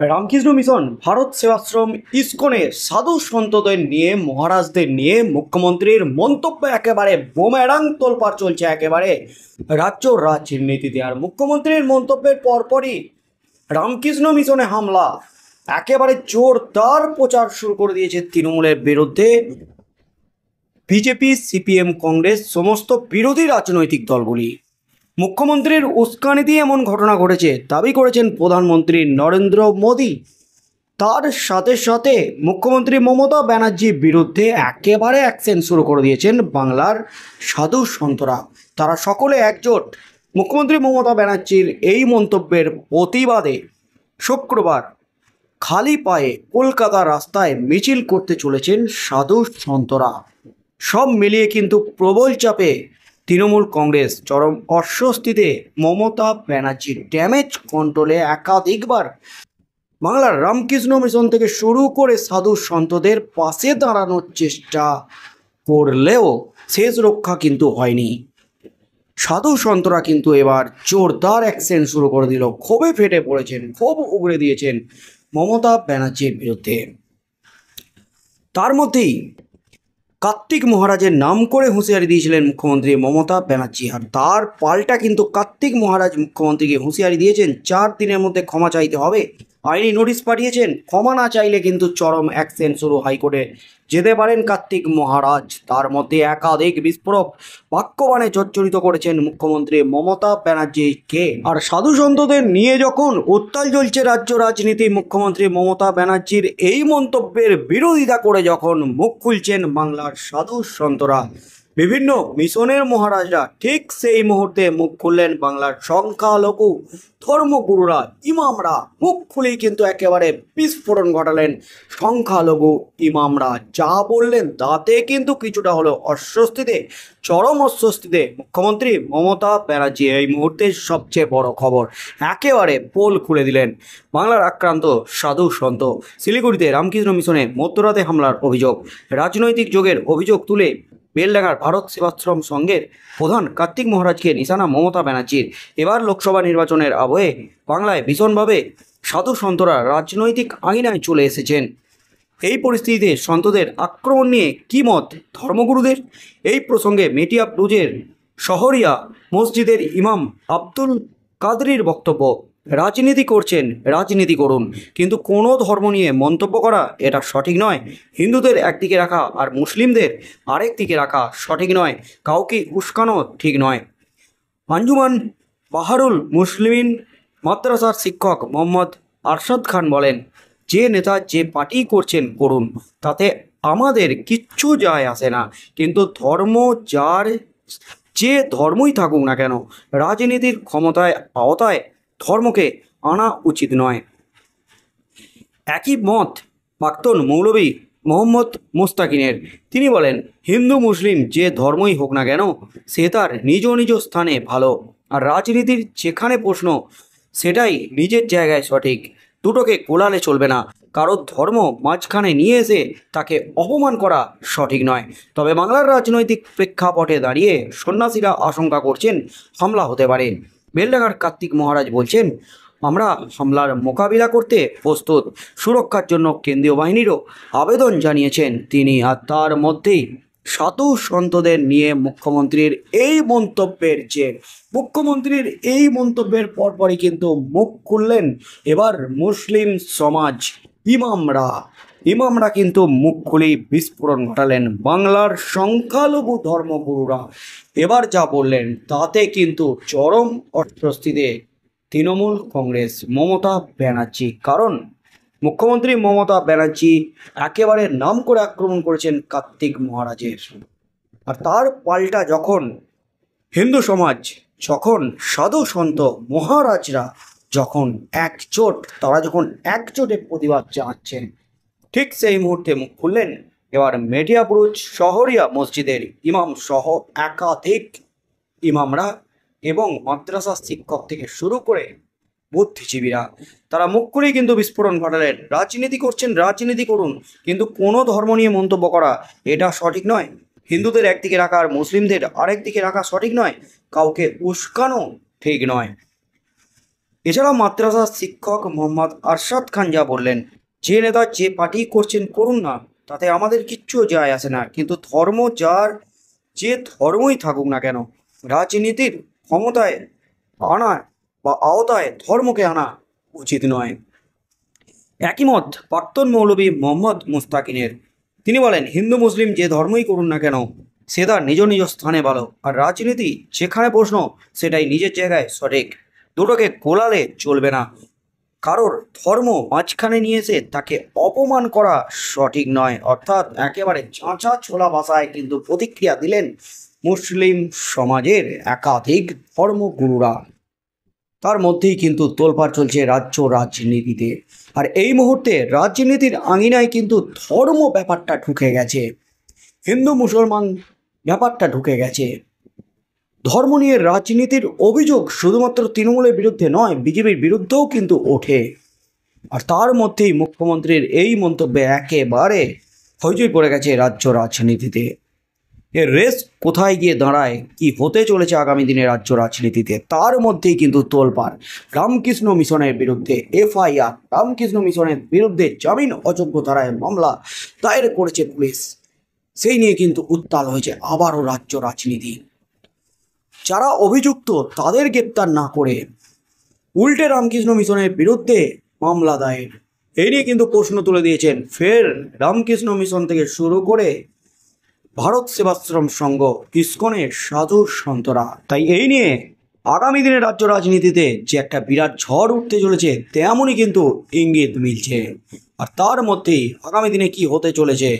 Ramakrishna mission, Bharat Sevashram ইস্কনে সাধু সন্তদের নিয়ে, মহারাজদের নিয়ে মুখ্যমন্ত্রীর মন্তব্য একেবারে বোমেরাং তোলপাড় চলছে একেবারে রাজ্য রাজনীতিতে আর মুখ্যমন্ত্রীর মন্তব্যের পরপরই রামকৃষ্ণ মিশনে হামলা। একেবারে জোরদার প্রচার শুরু করে দিয়েছে তৃণমূলের বিরুদ্ধে। বিজেপি, সিপিএম, কংগ্রেস, সমস্ত বিরোধী রাজনৈতিক দলগুলি। মুখ্যমন্ত্রীর উস্কানি দিয়ে এমন ঘটনা ঘটেছে, দাবি করেছেন প্রধানমন্ত্রী নরেন্দ্র মোদী। তার সাথে সাথে মুখ্যমন্ত্রী মমতা ব্যানার্জির বিরুদ্ধে একেবারে অ্যাকশন শুরু করে দিয়েছেন বাংলার সাধু সন্তরা। তারা সকলে একজোট। মুখ্যমন্ত্রী মমতা ব্যানার্জির এই মন্তব্যের প্রতিবাদে শুক্রবার খালি পায়ে কলকাতা রাস্তায় মিছিল করতে চলেছেন সাধু সন্তরা। সব মিলিয়ে কিন্তু প্রবল চাপে তৃণমূল কংগ্রেস চরম অস্বস্তিতে মমতা ব্যানার্জির ড্যামেজ কন্ট্রোলে একাধিকবার। বাংলার রামকৃষ্ণ মিশন থেকে শুরু করে সাধু সন্তদের পাশে দাঁড়ানোর চেষ্টা করলেও শেষ রক্ষা কিন্তু হয়নি। সাধু সন্তরা কিন্তু এবার জোরদার অ্যাকশন শুরু করে দিল। ক্ষোভে ফেটে পড়েছেন, ক্ষোভ উগড়ে দিয়েছেন মমতা ব্যানার্জির বিরুদ্ধে। তার মধ্যেই কার্তিক মহারাজের নাম করে হুঁশিয়ারি দিয়েছিলেন মুখ্যমন্ত্রী মমতা ব্যানার্জি। আর তার পাল্টা কিন্তু কার্তিক মহারাজ মুখ্যমন্ত্রীকে হুঁশিয়ারি দিয়েছেন, চার দিনের মধ্যে ক্ষমা চাইতে হবে। আইনি নোটিশ পাঠিয়েছেন, ক্ষমা না চাইলে কিন্তু চরম অ্যাকশন শুরু হাইকোর্টে। যেতে পারেন কার্তিক মহারাজ। তার মধ্যে একাধিক বিস্ফোরক বাক্যবাণে জর্জরিত করেছেন মুখ্যমন্ত্রী মমতা ব্যানার্জিকে আর সাধু সন্তদের নিয়ে যখন উত্তাল জ্বলছে রাজ্য রাজনীতি, মুখ্যমন্ত্রী মমতা ব্যানার্জির এই মন্তব্যের বিরোধিতা করে যখন মুখ খুলছেন বাংলার সাধু সন্তরা, বিভিন্ন মিশনের মহারাজরা ঠিক সেই মুহূর্তে মুখ খুললেন বাংলার সংখ্যালঘু ধর্মগুরুরা, ইমামরা। মুখ খুলেই কিন্তু একেবারে বিস্ফোরণ ঘটালেন সংখ্যালঘু ইমামরা যা বললেন তাতে কিন্তু কিছুটা হলো অস্বস্তিতে, চরম অস্বস্তিতে মুখ্যমন্ত্রী মমতা ব্যানার্জি এই মুহূর্তে সবচেয়ে বড় খবর। একেবারে পোল খুলে দিলেন বাংলার আক্রান্ত সাধু সন্ত। শিলিগুড়িতে রামকৃষ্ণ মিশনে মধ্যরাতে হামলার অভিযোগ। রাজনৈতিক যোগের অভিযোগ তুলে বেলডাঙ্গার ভারত সেবাশ্রম সংঘের প্রধান কার্তিক মহারাজকে নিশানা মমতা ব্যানার্জির। এবার লোকসভা নির্বাচনের আবহে বাংলায় ভীষণভাবে সাধু সন্তরা রাজনৈতিক আঙিনায় চলে এসেছেন। এই পরিস্থিতিতে সন্তদের আক্রমণ নিয়ে কী মত ধর্মগুরুদের? এই প্রসঙ্গে মেটিয়া ব্রুজের শহরিয়া মসজিদের ইমাম আব্দুল কাদরির বক্তব্য, রাজনীতি করছেন, রাজনীতি করুন। কিন্তু কোনো ধর্ম নিয়ে মন্তব্য করা এটা সঠিক নয়। হিন্দুদের একদিকে রাখা আর মুসলিমদের আরেক দিকে রাখা সঠিক নয়। কাউকে উস্কানো ঠিক নয়। আঞ্জুমান বাহারুল মুসলিমিন মাদ্রাসার শিক্ষক মোহাম্মদ আরশাদ খান বলেন যে নেতা যে পার্টি করছেন, করুন, তাতে আমাদের কিচ্ছু যায় আসে না। কিন্তু ধর্ম যার, যে ধর্মই থাকুক না কেন, রাজনীতির ক্ষমতায় আওতায় ধর্মকে আনা উচিত নয়। একই মত প্রাক্তন মৌলবী মোহাম্মদ মোস্তাকিনের। তিনি বলেন, হিন্দু, মুসলিম যে ধর্মই হোক না কেন, সে তার নিজ নিজ স্থানে ভালো, আর রাজনীতির যেখানে প্রশ্ন, সেটাই নিজের জায়গায় সঠিক। দুটোকে কোলালে চলবে না। কারোর ধর্ম মাঝখানে নিয়ে এসে তাকে অপমান করা সঠিক নয়। তবে বাংলার রাজনৈতিক প্রেক্ষাপটে দাঁড়িয়ে সন্ন্যাসীরা আশঙ্কা করছেন, হামলা হতে পারে। বেলডাঙ্গার কার্তিক মহারাজ বলছেন, আমরা হামলার মোকাবিলা করতে প্রস্তুত। সুরক্ষার জন্য কেন্দ্রীয় বাহিনীরও আবেদন জানিয়েছেন তিনি আর তার মধ্যেই সাধু সন্তদের নিয়ে মুখ্যমন্ত্রীর এই মন্তব্যের যে মুখ্যমন্ত্রীর এই মন্তব্যের পরপরই কিন্তু মুখ খুললেন এবার মুসলিম সমাজ, ইমামরা। ইমামরা কিন্তু মুখ খুলেই বিস্ফোরণ ঘটালেন বাংলার সংখ্যালঘু ধর্মগুরুরা। এবার যা বললেন তাতে কিন্তু চরম অস্বস্তিতে তৃণমূল কংগ্রেস, মমতা ব্যানার্জি। কারণ মুখ্যমন্ত্রী মমতা ব্যানার্জি একেবারে নাম করে আক্রমণ করেছেন কার্তিক মহারাজের। আর তার পাল্টা যখন হিন্দু সমাজ, যখন সাধু সন্ত, মহারাজরা যখন একজোট, তারা যখন একজোটে প্রতিবাদ জানাচ্ছেন, ঠিক সেই মুহূর্তে মুখ খুললেন এবার মেডিয়াপুরুজ শহরিয়া মসজিদের ইমাম সহ একাধিক ইমামরা এবং মাদ্রাসা শিক্ষক থেকে শুরু করে বুদ্ধিজীবীরা। তারা মুখ করেই কিন্তু বিস্ফোরণ ঘটালেন। রাজনীতি করছেন, রাজনীতি করুন। কিন্তু কোনো ধর্ম নিয়ে মন্তব্য করা এটা সঠিক নয়। হিন্দুদের একদিকে রাখা আর মুসলিমদের আরেক দিকে রাখা সঠিক নয়। কাউকে উস্কানো ঠিক নয়। এছাড়া মাদ্রাসার শিক্ষক মোহাম্মদ আরশাদ খান যা বললেন, যে নেতা যে পার্টি করছেন করুন না, তাতে আমাদের কিচ্ছু যায় আসে না। কিন্তু ধর্ম যার, যে ধর্মই থাকুক না কেন, রাজনীতির ক্ষমতায় আনা বা আওতায় ধর্মকে আনা উচিত নয়। একই মত প্রাক্তন মৌলবী মোহাম্মদ মুস্তাকিনের। তিনি বলেন, হিন্দু, মুসলিম যে ধর্মই করুন না কেন, সে তার নিজ নিজ স্থানে ভালো, আর রাজনীতি যেখানে প্রশ্ন, সেটাই নিজের জায়গায় সঠিক। দুটোকে গোলালে চলবে না। কারোর ধর্ম মাঝখানে নিয়ে এসে তাকে অপমান করা সঠিক নয়। অর্থাৎ একেবারে চাঁচা ছোলা ভাষায় কিন্তু প্রতিক্রিয়া দিলেন মুসলিম সমাজের একাধিক ধর্মগুরুরা। তার মধ্যেই কিন্তু তোলপাড় চলছে রাজ্য রাজনীতিতে। আর এই মুহূর্তে রাজনীতির আঙিনায় কিন্তু ধর্ম ব্যাপারটা ঢুকে গেছে। হিন্দু মুসলমান ব্যাপারটা ঢুকে গেছে। ধর্ম নিয়ে রাজনীতির অভিযোগ শুধুমাত্র তৃণমূলের বিরুদ্ধে নয়, বিজেপির বিরুদ্ধেও কিন্তু ওঠে। আর তার মধ্যেই মুখ্যমন্ত্রীর এই মন্তব্যে একেবারে হইচই পড়ে গেছে রাজ্য রাজনীতিতে। এর রেস কোথায় গিয়ে দাঁড়ায়, কি হতে চলেছে আগামী দিনে রাজ্য রাজনীতিতে, তার মধ্যেই কিন্তু তোলপাড়। রামকৃষ্ণ মিশনের বিরুদ্ধে এফআইআর, রামকৃষ্ণ মিশনের বিরুদ্ধে জামিন অযোগ্য ধারায় মামলা দায়ের করেছে পুলিশ। সেই নিয়ে কিন্তু উত্তাল হয়েছে আবারও রাজ্য রাজনীতি। যারা অভিযুক্ত, তাদের গ্রেপ্তার না করে উল্টে রামকৃষ্ণ মিশনের বিরুদ্ধে মামলা দায়ের। এই নিয়ে কিন্তু প্রশ্ন তুলে দিয়েছেন, ফের রামকৃষ্ণ মিশন থেকে শুরু করে ভারত সেবাশ্রম সংঘ ইস্কনের সাধু সন্তরা তাই এই নিয়ে আগামী দিনে রাজ্য রাজনীতিতে যে একটা বিরাট ঝড় উঠতে চলেছে, তেমনই কিন্তু ইঙ্গিত মিলছে। আর তার মধ্যেই আগামী দিনে কি হতে চলেছে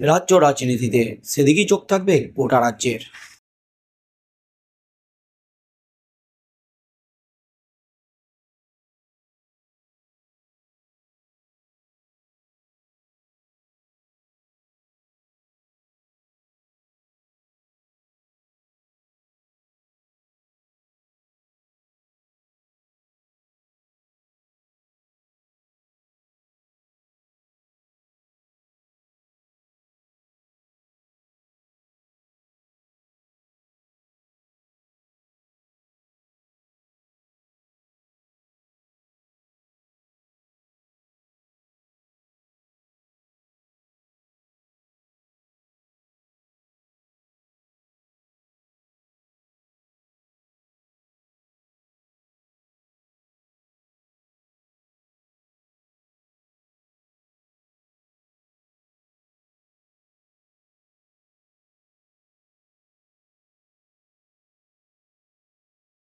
রাজ্য রাজনীতিতে, সেদিকেই চোখ থাকবে গোটা রাজ্যের।